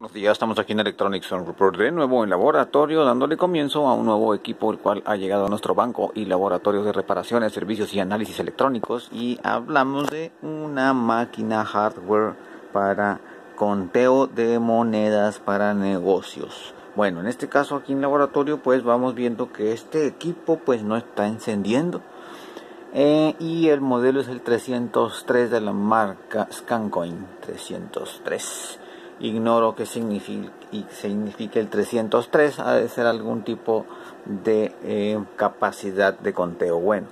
Buenos días, estamos aquí en Electronics on Report de nuevo en laboratorio, dándole comienzo a un nuevo equipo el cual ha llegado a nuestro banco y laboratorio de reparaciones, servicios y análisis electrónicos y hablamos de una máquina hardware para conteo de monedas para negocios. Bueno, en este caso aquí en laboratorio pues vamos viendo que este equipo pues no está encendiendo eh, y el modelo es el 303 de la marca Scancoin 303 ignoro qué significa, el 303, ha de ser algún tipo de eh, capacidad de conteo. Bueno,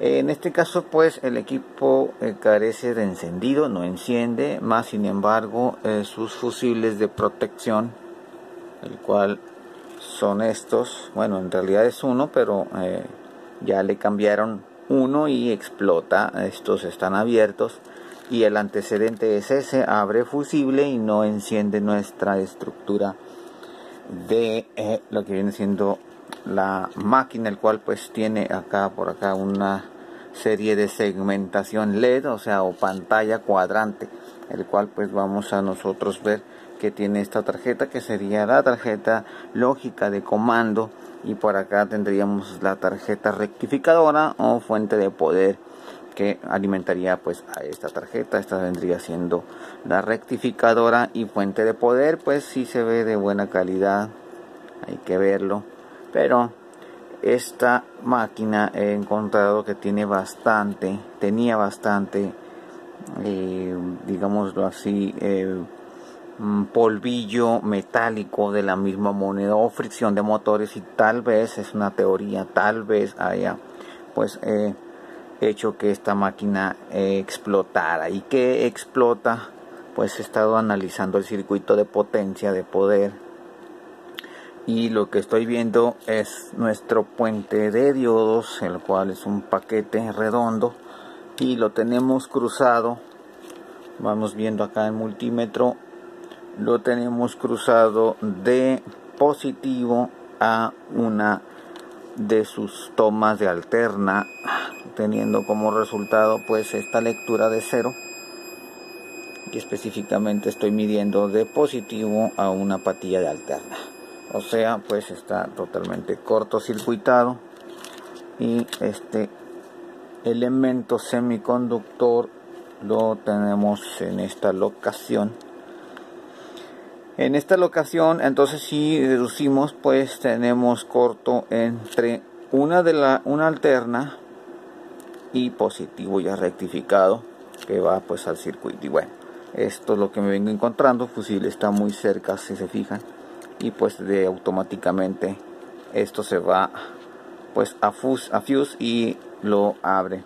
en este caso pues el equipo eh, carece de encendido, no enciende, más sin embargo eh, sus fusibles de protección, el cual son estos, bueno en realidad es uno, pero ya le cambiaron uno y explota, estos están abiertos y el antecedente es ese, abre fusible y no enciende nuestra estructura de eh, lo que viene siendo la máquina, el cual pues tiene acá por acá una serie de segmentación LED, o sea, o pantalla cuadrante, el cual pues vamos a nosotros ver que tiene esta tarjeta que sería la tarjeta lógica de comando y por acá tendríamos la tarjeta rectificadora o fuente de poder que alimentaría pues a esta tarjeta. Esta vendría siendo la rectificadora y fuente de poder. Pues si se ve de buena calidad hay que verlo. Pero esta máquina he encontrado que tiene bastante tenía bastante eh, digámoslo así eh, polvillo metálico de la misma moneda o fricción de motores y tal vez es una teoría tal vez haya pues eh, hecho que esta máquina explotara. ¿Y que explota? Pues he estado analizando el circuito de potencia, de poder. Y lo que estoy viendo es nuestro puente de diodos, el cual es un paquete redondo. Y lo tenemos cruzado. Vamos viendo acá en multímetro. Lo tenemos cruzado de positivo a una de sus tomas de alterna teniendo como resultado pues esta lectura de cero. Y específicamente estoy midiendo de positivo a una patilla de alterna. O sea pues está totalmente cortocircuitado. Y este elemento semiconductor lo tenemos en esta locación. En esta locación entonces si deducimos pues tenemos corto entre una de la una alterna y positivo ya rectificado que va pues al circuito. Y bueno esto es lo que me vengo encontrando fusible está muy cerca si se fijan y pues de automáticamente esto se va pues a fuse, a fuse y lo abre.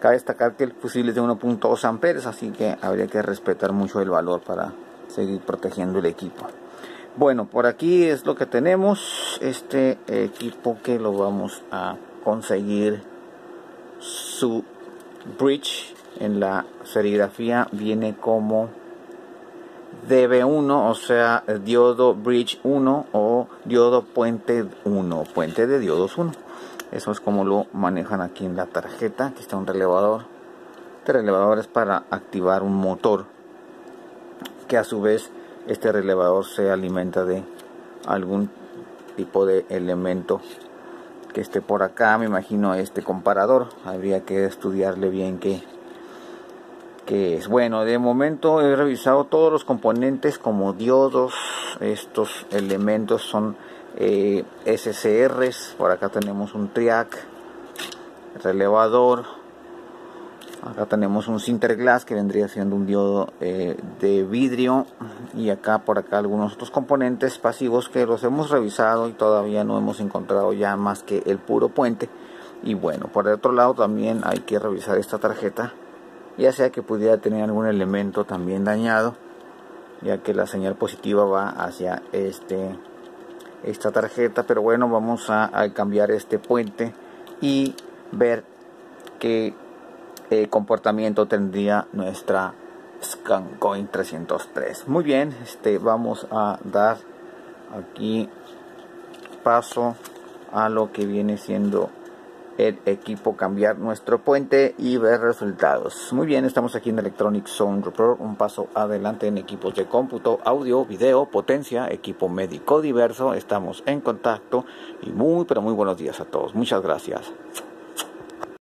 Cabe destacar que el fusible es de 1.2 amperes así que habría que respetar mucho el valor para seguir protegiendo el equipo. Bueno por aquí es lo que tenemos este equipo que lo vamos a conseguir su bridge en la serigrafía viene como DB1, o sea, diodo bridge 1 o diodo puente 1, puente de diodos 1. Eso es como lo manejan aquí en la tarjeta. Aquí está un relevador. Este relevador es para activar un motor que a su vez este relevador se alimenta de algún tipo de elemento que esté por acá, me imagino este comparador, habría que estudiarle bien qué, es. Bueno, de momento he revisado todos los componentes como diodos, estos elementos son eh, SCRs, por acá tenemos un triac, relevador, acá tenemos un Sinterglass que vendría siendo un diodo eh, de vidrio. Y acá por acá algunos otros componentes pasivos que los hemos revisado y todavía no hemos encontrado ya más que el puro puente. Y bueno por el otro lado también hay que revisar esta tarjeta ya sea que pudiera tener algún elemento también dañado ya que la señal positiva va hacia este esta tarjeta. Pero bueno vamos a, a cambiar este puente y ver qué eh, comportamiento tendría nuestra Scancoin 303 muy bien este vamos a dar aquí paso a lo que viene siendo el equipo, cambiar nuestro puente y ver resultados. Muy bien, estamos aquí en Electronic Zone Report, un paso adelante en equipos de cómputo, audio, video, potencia, equipo médico diverso. Estamos en contacto y muy, pero muy buenos días a todos. Muchas gracias.